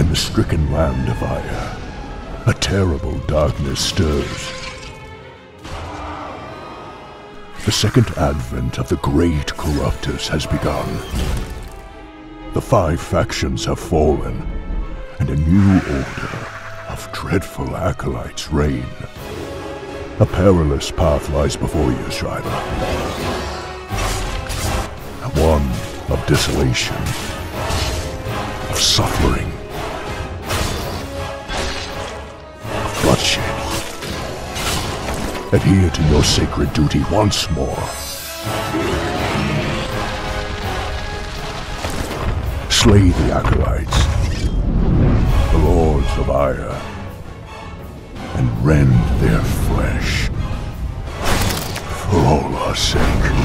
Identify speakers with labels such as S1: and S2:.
S1: In the stricken land of Aya, a terrible darkness stirs. The second advent of the great Corruptus has begun. The five factions have fallen, and a new order of dreadful acolytes reign. A perilous path lies before you, Striver. One of desolation, of suffering, bloodshed. Adhere to your sacred duty once more. Slay the acolytes, the lords of Ire, and rend their flesh for all our sake.